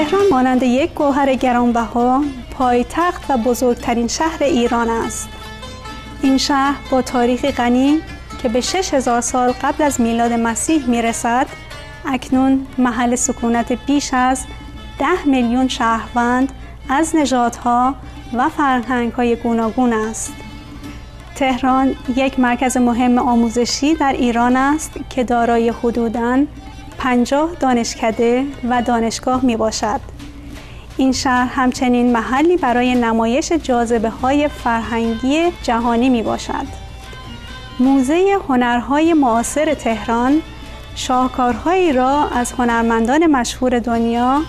تهران مانند یک گوهر گرانبها پایتخت و بزرگترین شهر ایران است این شهر با تاریخی غنی که به 6000 سال قبل از میلاد مسیح می‌رسد اکنون محل سکونت بیش از 10 میلیون شهروند از نژادها و فرهنگ‌های گوناگون است. تهران یک مرکز مهم آموزشی در ایران است که دارای حدوداً 50 دانشکده و دانشگاه می باشد. این شهر همچنین محلی برای نمایش جاذبه های فرهنگی جهانی می باشد. موزه هنرهای معاصر تهران شاهکارهایی را از هنرمندان مشهور دنیا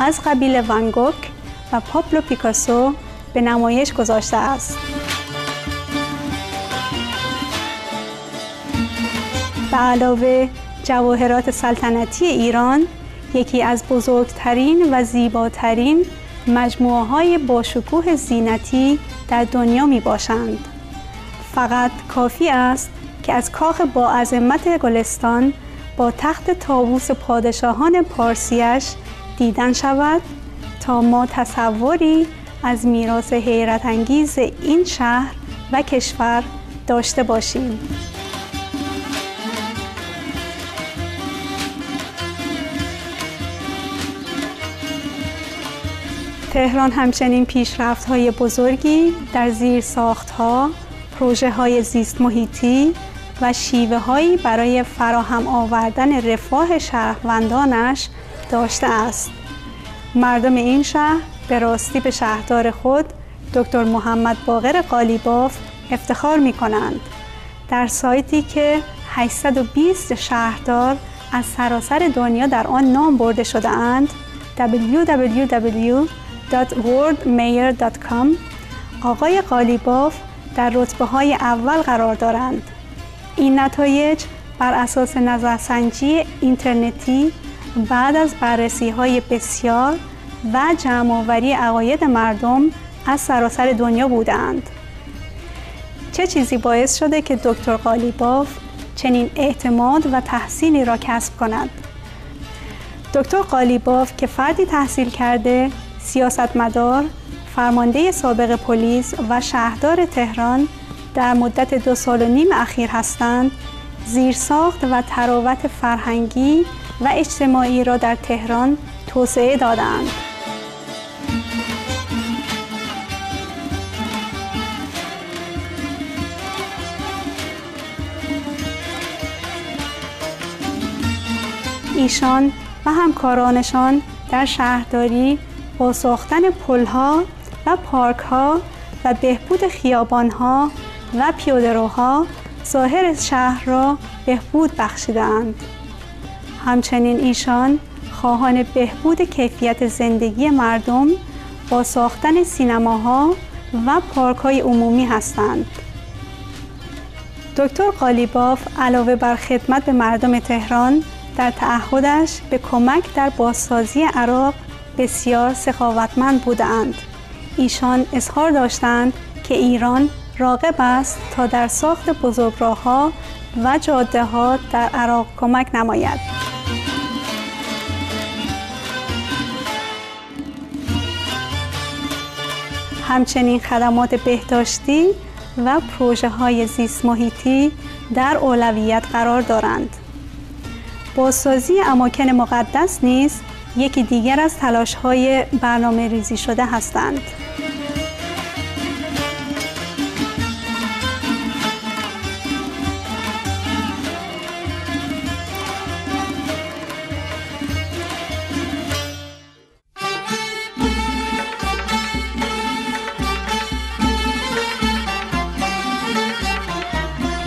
از قبیل ونگوک و پابلو پیکاسو به نمایش گذاشته است. به علاوه جواهرات سلطنتی ایران یکی از بزرگترین و زیباترین مجموعه های باشکوه زینتی در دنیا می باشند. فقط کافی است که از کاخ با عظمت گلستان با تخت تابوس پادشاهان پارسیش دیدن شود تا ما تصوری از میراث حیرت انگیز این شهر و کشور داشته باشیم. تهران همچنین پیشرفت های بزرگی در زیر ساخت ها، پروژه های زیست محیطی و شیوه هایی برای فراهم آوردن رفاه شهروندانش داشته است. مردم این شهر به راستی به شهردار خود دکتر محمد باقر قالیباف افتخار می کنند. در سایتی که 820 شهردار از سراسر دنیا در آن نام برده شده اند www www.worldmayor.com آقای قالیباف در رتبه های اول قرار دارند. این نتایج بر اساس نظرسنجی اینترنتی بعد از بررسی های بسیار و جمعآوری عقاید مردم از سراسر دنیا بودند. چه چیزی باعث شده که دکتر قالیباف چنین اعتماد و تحسینی را کسب کند؟ دکتر قالیباف که فردی تحصیل کرده سیاستمدار، فرمانده سابق پلیس و شهردار تهران در مدت دو سال و نیم اخیر هستند زیرساخت و تراوت فرهنگی و اجتماعی را در تهران توسعه دادند. ایشان و همکارانشان در شهرداری با ساختن پلها و پارکها و بهبود خیابانها و پیادهروها ظاهر شهر را بهبود بخشیدند. همچنین ایشان خواهان بهبود کیفیت زندگی مردم با ساختن سینماها و پارک های عمومی هستند. دکتر قالیباف علاوه بر خدمت به مردم تهران در تعهدش به کمک در بازسازی عراق بسیار سخاوتمند بودند. ایشان اظهار داشتند که ایران راقب است تا در ساخت بزرگراهها و جاده ها در عراق کمک نماید. همچنین خدمات بهداشتی و پروژه های زیست محیطی در اولویت قرار دارند. بازسازی اماکن مقدس نیز یکی دیگر از تلاش های برنامه ریزی شده هستند.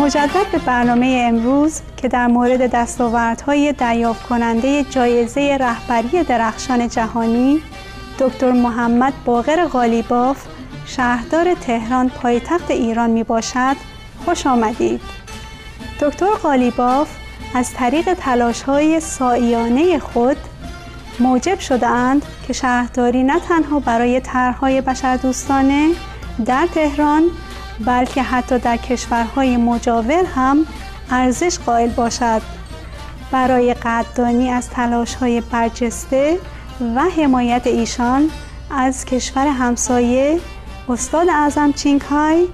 مجدد به برنامه امروز که در مورد دستاوردهای دریافت کننده جایزه رهبری درخشان جهانی دکتر محمد باقر غالیباف شهردار تهران پایتخت ایران می باشد خوش آمدید. دکتر غالیباف از طریق تلاش های سایانه خود موجب شدهاند که شهرداری نه تنها برای طرحهای بشردوستانه در تهران بلکه حتی در کشورهای مجاور هم ارزش قائل باشد برای قدردانی از تلاش های برجسته و حمایت ایشان از کشور همسایه استاد اعظم چینگهای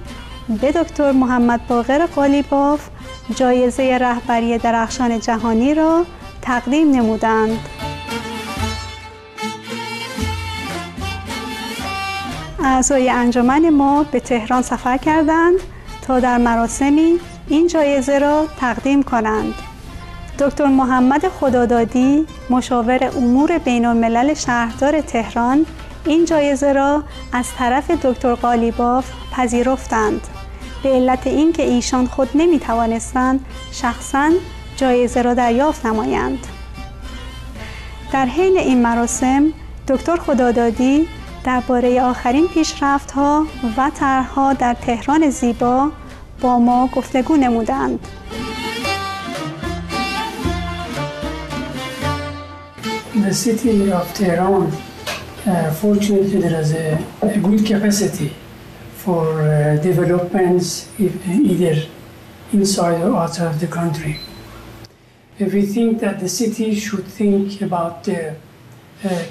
به دکتر محمد باقر قالیباف جایزه رهبری درخشان جهانی را تقدیم نمودند. اعضای انجمن ما به تهران سفر کردند تا در مراسمی این جایزه را تقدیم کنند. دکتر محمد خدادادی مشاور امور بین الملل شهردار تهران این جایزه را از طرف دکتر قالیباف پذیرفتند به علت اینکه ایشان خود نمی توانستند شخصا جایزه را دریافت نمایند در حین این مراسم دکتر خدادادی درباره آخرین پیشرفت ها و طرحها در تهران زیبا با ما گفتگو نمودند. The city of Tehran, uh, fortunately, there is a, a good capacity for uh, developments either inside or outside of the country. If we think that the city should think about the uh,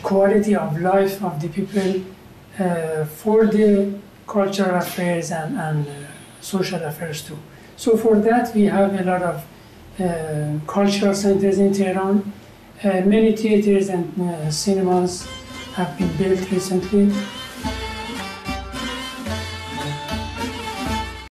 quality of life of the people uh, for the cultural affairs and, and uh, social affairs too. So for that we have a lot of uh, cultural centers in Tehran. Uh, many theaters and uh, cinemas have been built recently.